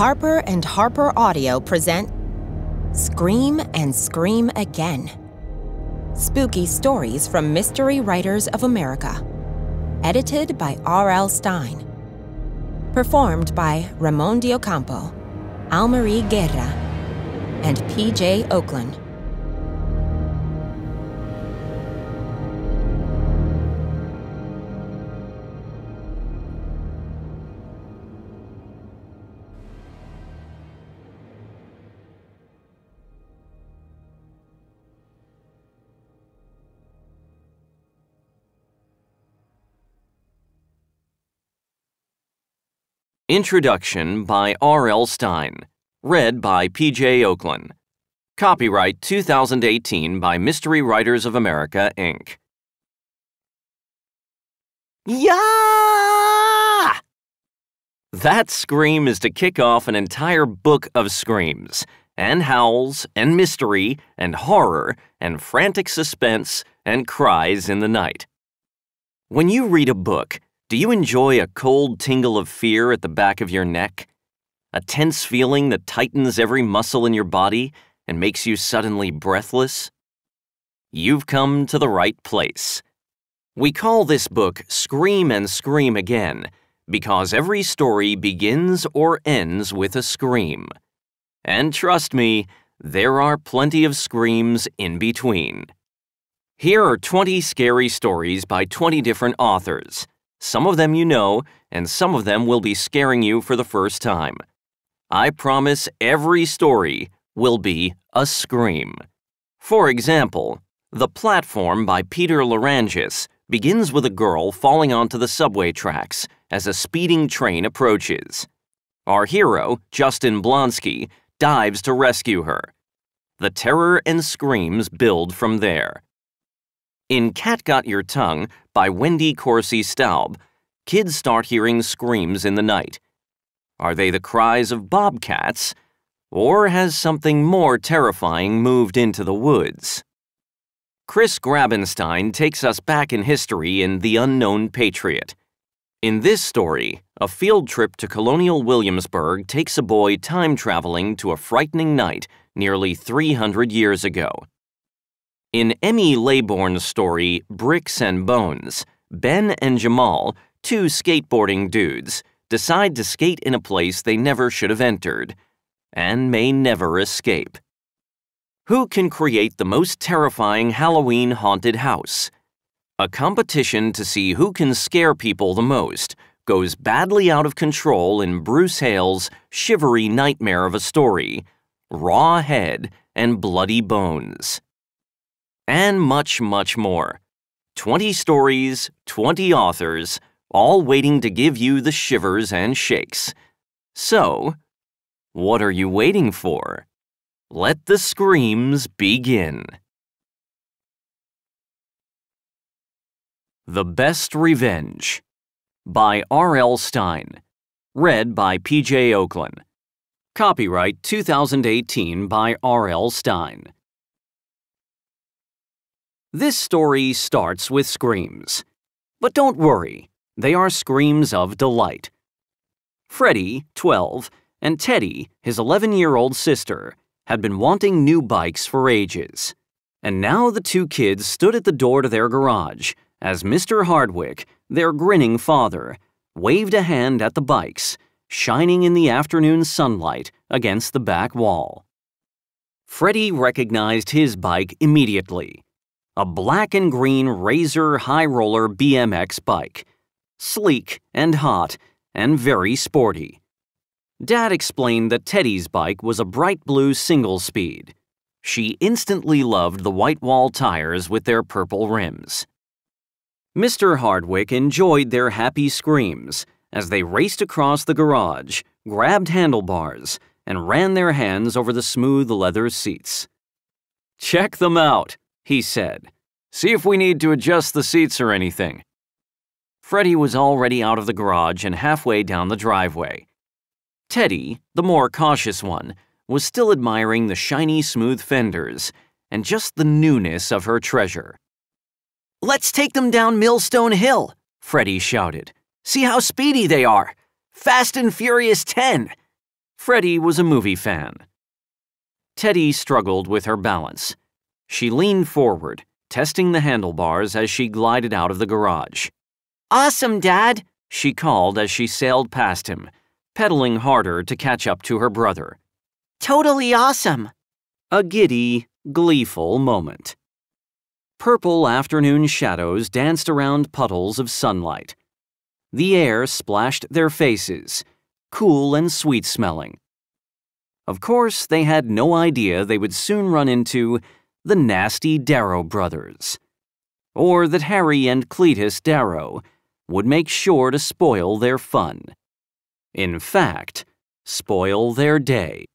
Harper and Harper Audio present Scream and Scream Again. Spooky stories from Mystery Writers of America. Edited by R.L. Stine. Performed by Ramon de Ocampo, Almarie Guerra, and P.J. Ochlan. Introduction by R.L. Stine. Read by P.J. Ochlan. Copyright 2018 by Mystery Writers of America, Inc. Yeah! That scream is to kick off an entire book of screams, and howls, and mystery, and horror, and frantic suspense, and cries in the night. When you read a book, do you enjoy a cold tingle of fear at the back of your neck? A tense feeling that tightens every muscle in your body and makes you suddenly breathless? You've come to the right place. We call this book Scream and Scream Again because every story begins or ends with a scream. And trust me, there are plenty of screams in between. Here are 20 scary stories by 20 different authors. Some of them you know, and some of them will be scaring you for the first time. I promise every story will be a scream. For example, The Platform by Peter Lerangis begins with a girl falling onto the subway tracks as a speeding train approaches. Our hero, Justin Blonsky, dives to rescue her. The terror and screams build from there. In Cat Got Your Tongue by Wendy Corsi Staub, kids start hearing screams in the night. Are they the cries of bobcats, or has something more terrifying moved into the woods? Chris Grabenstein takes us back in history in The Unknown Patriot. In this story, a field trip to colonial Williamsburg takes a boy time traveling to a frightening night nearly 300 years ago. In Emmy Laybourne's story, Bricks and Bones, Ben and Jamal, two skateboarding dudes, decide to skate in a place they never should have entered and may never escape. Who can create the most terrifying Halloween haunted house? A competition to see who can scare people the most goes badly out of control in Bruce Hale's shivery nightmare of a story Raw Head and Bloody Bones and much, much more. 20 stories, 20 authors, all waiting to give you the shivers and shakes. So, what are you waiting for? Let the screams begin. The Best Revenge by R.L. Stine. Read by P.J. Ochlan. Copyright 2018 by R.L. Stine. This story starts with screams. But don't worry, they are screams of delight. Freddie, 12, and Teddy, his 11 year old sister, had been wanting new bikes for ages. And now the two kids stood at the door to their garage as Mr. Hardwick, their grinning father, waved a hand at the bikes, shining in the afternoon sunlight against the back wall. Freddie recognized his bike immediately a black and green Razor High Roller BMX bike. Sleek and hot and very sporty. Dad explained that Teddy's bike was a bright blue single speed. She instantly loved the white wall tires with their purple rims. Mr. Hardwick enjoyed their happy screams as they raced across the garage, grabbed handlebars, and ran their hands over the smooth leather seats. Check them out, he said. See if we need to adjust the seats or anything. Freddie was already out of the garage and halfway down the driveway. Teddy, the more cautious one, was still admiring the shiny smooth fenders and just the newness of her treasure. Let's take them down Millstone Hill, Freddie shouted. See how speedy they are. Fast and Furious 10. Freddie was a movie fan. Teddy struggled with her balance. She leaned forward, testing the handlebars as she glided out of the garage. Awesome, Dad! She called as she sailed past him, pedaling harder to catch up to her brother. Totally awesome! A giddy, gleeful moment. Purple afternoon shadows danced around puddles of sunlight. The air splashed their faces, cool and sweet smelling. Of course, they had no idea they would soon run into the nasty Darrow brothers, or that Harry and Cletus Darrow would make sure to spoil their fun. In fact, spoil their day.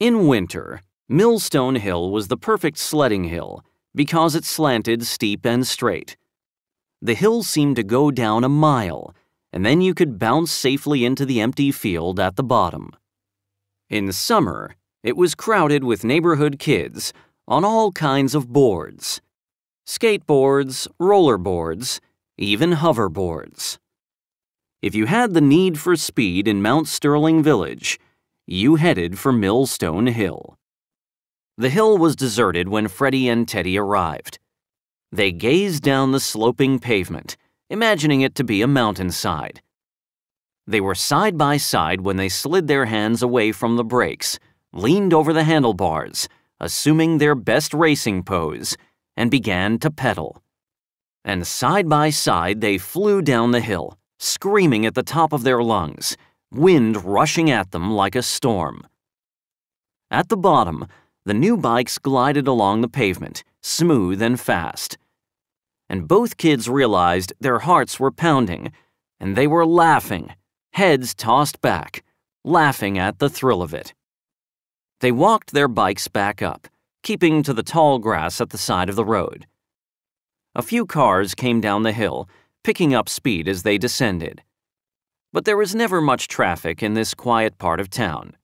In winter, Millstone Hill was the perfect sledding hill because it slanted steep and straight. The hill seemed to go down a mile, and then you could bounce safely into the empty field at the bottom. In summer, it was crowded with neighborhood kids on all kinds of boards skateboards, rollerboards, even hoverboards. If you had the need for speed in Mount Sterling Village, you headed for Millstone Hill. The hill was deserted when Freddie and Teddy arrived. They gazed down the sloping pavement, imagining it to be a mountainside. They were side by side when they slid their hands away from the brakes, leaned over the handlebars, assuming their best racing pose, and began to pedal. And side by side they flew down the hill, screaming at the top of their lungs, wind rushing at them like a storm. At the bottom, the new bikes glided along the pavement, smooth and fast. And both kids realized their hearts were pounding, and they were laughing, heads tossed back, laughing at the thrill of it. They walked their bikes back up, keeping to the tall grass at the side of the road. A few cars came down the hill, picking up speed as they descended. But there was never much traffic in this quiet part of town.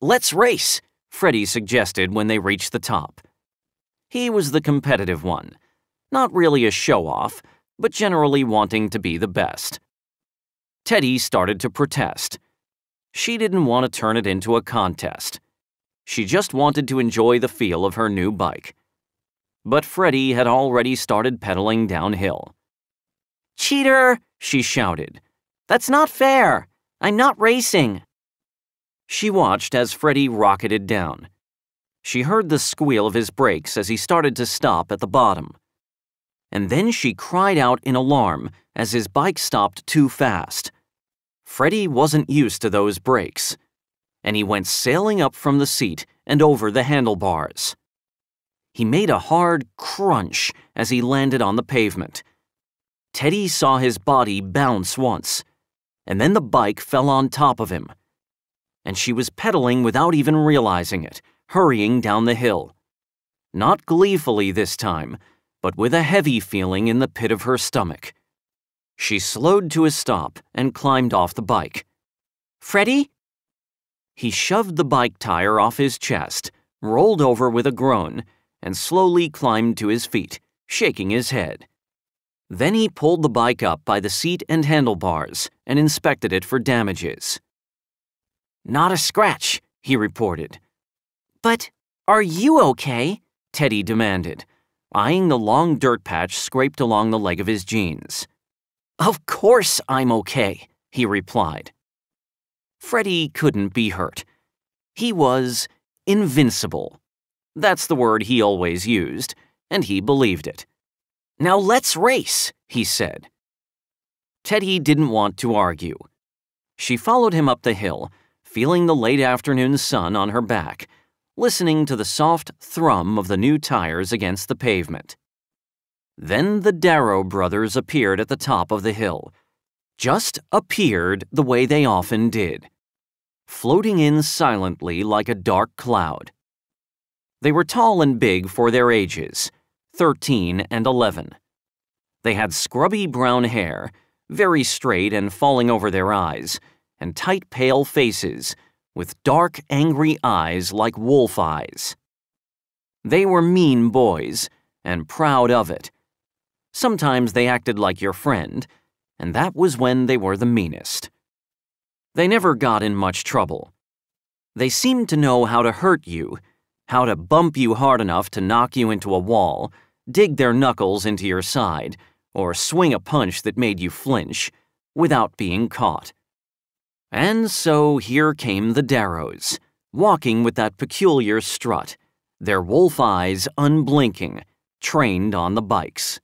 Let's race, Freddie suggested when they reached the top. He was the competitive one, not really a show off, but generally wanting to be the best. Teddy started to protest. She didn't want to turn it into a contest. She just wanted to enjoy the feel of her new bike. But Freddie had already started pedaling downhill. Cheater! she shouted. That's not fair! I'm not racing! She watched as Freddie rocketed down. She heard the squeal of his brakes as he started to stop at the bottom. And then she cried out in alarm as his bike stopped too fast. Freddie wasn't used to those brakes, and he went sailing up from the seat and over the handlebars. He made a hard crunch as he landed on the pavement. Teddy saw his body bounce once, and then the bike fell on top of him and she was pedaling without even realizing it, hurrying down the hill. Not gleefully this time, but with a heavy feeling in the pit of her stomach. She slowed to a stop and climbed off the bike. Freddie? He shoved the bike tire off his chest, rolled over with a groan, and slowly climbed to his feet, shaking his head. Then he pulled the bike up by the seat and handlebars and inspected it for damages. Not a scratch, he reported. But are you okay? Teddy demanded, eyeing the long dirt patch scraped along the leg of his jeans. Of course I'm okay, he replied. Freddie couldn't be hurt. He was invincible. That's the word he always used, and he believed it. Now let's race, he said. Teddy didn't want to argue. She followed him up the hill feeling the late afternoon sun on her back, listening to the soft thrum of the new tires against the pavement. Then the Darrow brothers appeared at the top of the hill. Just appeared the way they often did, floating in silently like a dark cloud. They were tall and big for their ages, 13 and 11. They had scrubby brown hair, very straight and falling over their eyes, and tight, pale faces with dark, angry eyes like wolf eyes. They were mean boys, and proud of it. Sometimes they acted like your friend, and that was when they were the meanest. They never got in much trouble. They seemed to know how to hurt you, how to bump you hard enough to knock you into a wall, dig their knuckles into your side, or swing a punch that made you flinch, without being caught. And so here came the Darrows, walking with that peculiar strut, their wolf eyes unblinking, trained on the bikes.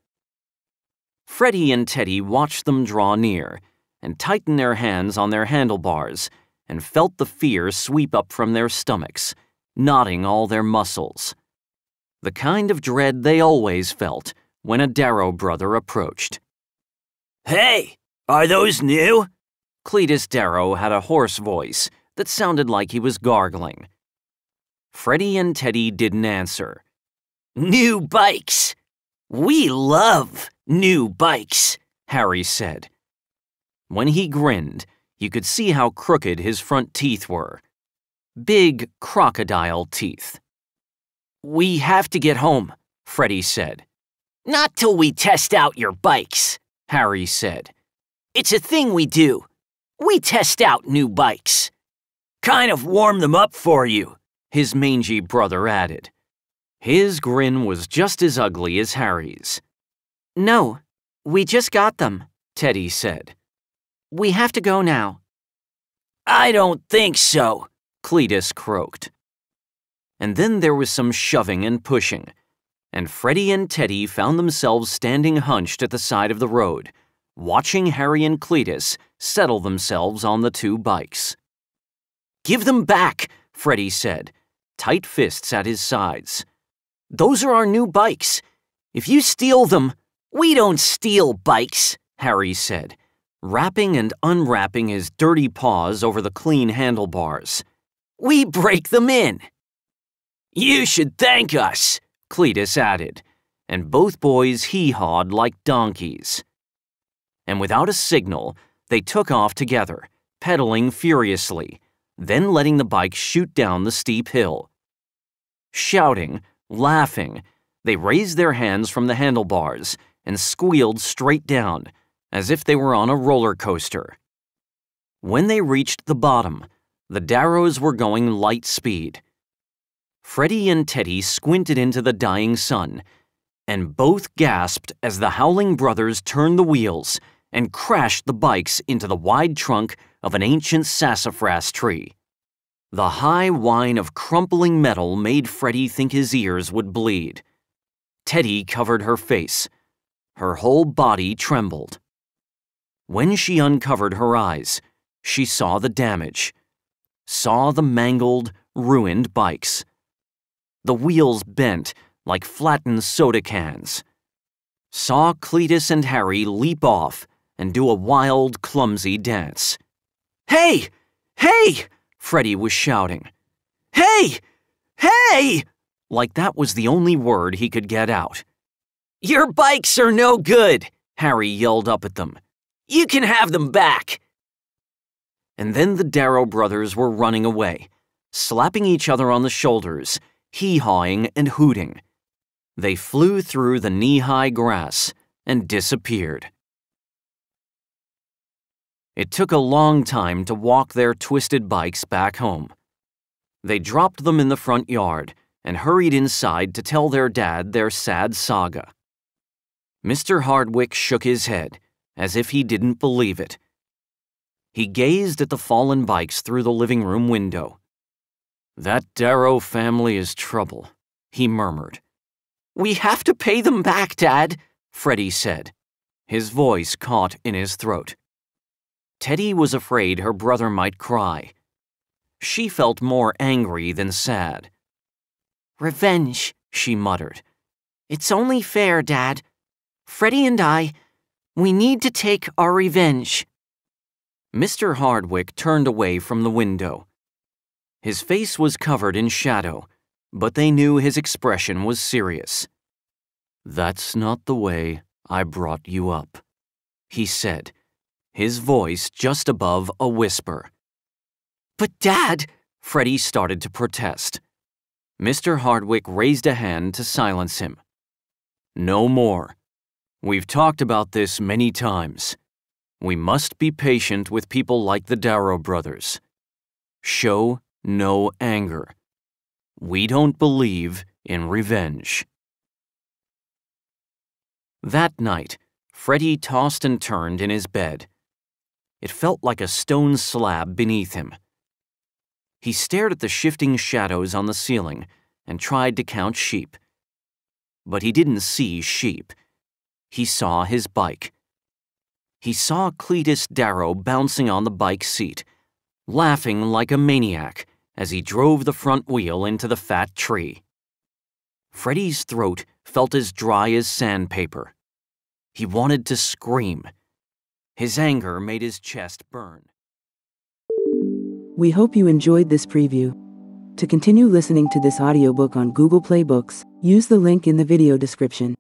Freddie and Teddy watched them draw near and tightened their hands on their handlebars and felt the fear sweep up from their stomachs, knotting all their muscles. The kind of dread they always felt when a Darrow brother approached. Hey, are those new? Cletus Darrow had a hoarse voice that sounded like he was gargling. Freddie and Teddy didn't answer. New bikes. We love new bikes, Harry said. When he grinned, you could see how crooked his front teeth were. Big crocodile teeth. We have to get home, Freddie said. Not till we test out your bikes, Harry said. It's a thing we do. We test out new bikes. Kind of warm them up for you, his mangy brother added. His grin was just as ugly as Harry's. No, we just got them, Teddy said. We have to go now. I don't think so, Cletus croaked. And then there was some shoving and pushing, and Freddie and Teddy found themselves standing hunched at the side of the road, watching Harry and Cletus settle themselves on the two bikes. Give them back, Freddie said, tight fists at his sides. Those are our new bikes. If you steal them, we don't steal bikes, Harry said, wrapping and unwrapping his dirty paws over the clean handlebars. We break them in. You should thank us, Cletus added, and both boys hee-hawed like donkeys. And without a signal, they took off together, pedaling furiously, then letting the bike shoot down the steep hill. Shouting, laughing, they raised their hands from the handlebars and squealed straight down, as if they were on a roller coaster. When they reached the bottom, the Darrows were going light speed. Freddie and Teddy squinted into the dying sun, and both gasped as the Howling brothers turned the wheels and crashed the bikes into the wide trunk of an ancient sassafras tree. The high whine of crumpling metal made Freddie think his ears would bleed. Teddy covered her face. Her whole body trembled. When she uncovered her eyes, she saw the damage, saw the mangled, ruined bikes. The wheels bent like flattened soda cans. Saw Cletus and Harry leap off and do a wild, clumsy dance. Hey! Hey! Freddie was shouting. Hey! Hey! Like that was the only word he could get out. Your bikes are no good, Harry yelled up at them. You can have them back. And then the Darrow brothers were running away, slapping each other on the shoulders, hee-hawing and hooting. They flew through the knee-high grass and disappeared. It took a long time to walk their twisted bikes back home. They dropped them in the front yard and hurried inside to tell their dad their sad saga. Mr. Hardwick shook his head as if he didn't believe it. He gazed at the fallen bikes through the living room window. That Darrow family is trouble, he murmured. We have to pay them back, Dad, Freddie said, his voice caught in his throat. Teddy was afraid her brother might cry. She felt more angry than sad. Revenge, she muttered. It's only fair, Dad. Freddie and I, we need to take our revenge. Mr. Hardwick turned away from the window. His face was covered in shadow, but they knew his expression was serious. That's not the way I brought you up, he said, his voice just above a whisper. But, Dad, Freddie started to protest. Mr. Hardwick raised a hand to silence him. No more. We've talked about this many times. We must be patient with people like the Darrow brothers. Show no anger. We don't believe in revenge. That night, Freddie tossed and turned in his bed. It felt like a stone slab beneath him. He stared at the shifting shadows on the ceiling and tried to count sheep. But he didn't see sheep. He saw his bike. He saw Cletus Darrow bouncing on the bike seat, laughing like a maniac as he drove the front wheel into the fat tree. Freddie's throat felt as dry as sandpaper. He wanted to scream. His anger made his chest burn. We hope you enjoyed this preview. To continue listening to this audiobook on Google Play Books, use the link in the video description.